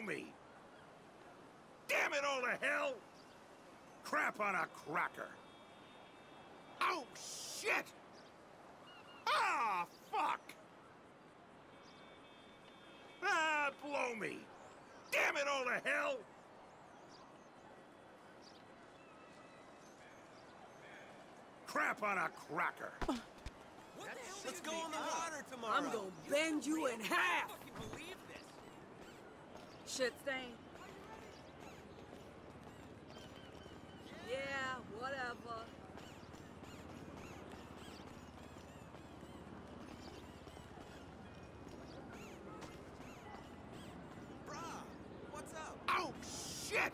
me! Damn it all to hell! Crap on a cracker! Oh, shit! Ah, fuck! Ah, blow me! Damn it all to hell! Crap on a cracker! Let's go on the water tomorrow. I'm gonna bend you in half! Shit stain. Yeah, whatever. Bruh, what's up? Oh, shit!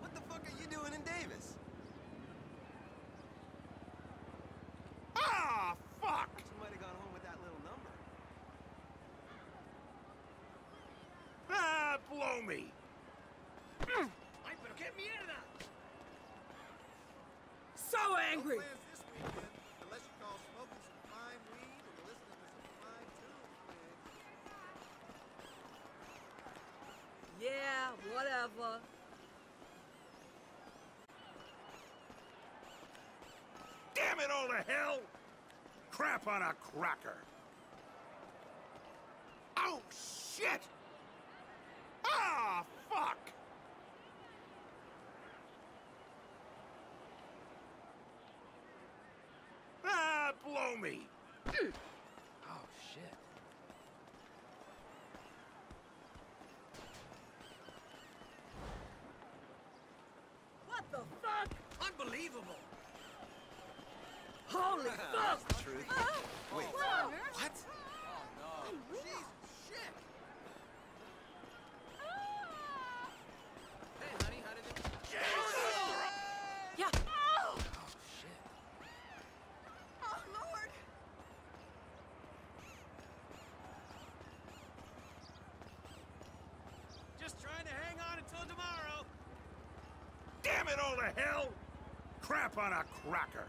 What the fuck are you doing in Davis? Ah, fuck! You might have gone home with that little number. Blow me! Ay, pero qué mierda! So angry! plans this weekend unless you call smoking some fine weed and listening to some fine tunes, Big. Yeah, whatever. Damn it all to hell! Crap on a cracker! Oh, shit! Ah, fuck! Ah, blow me! Oh, shit. What the fuck? Unbelievable! Holy fuck! That's the truth. Uh, Wait, What? what? Jesus, shit! Hey, honey, how did it... Yeah. Oh, shit. Oh, Lord. Just trying to hang on until tomorrow. Damn it all to hell! Crap on a cracker!